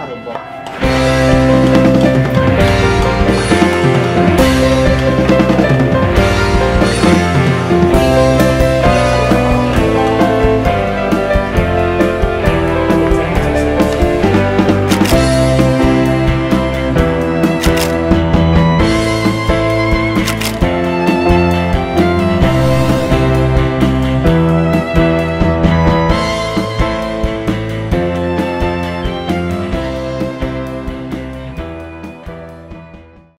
差不多。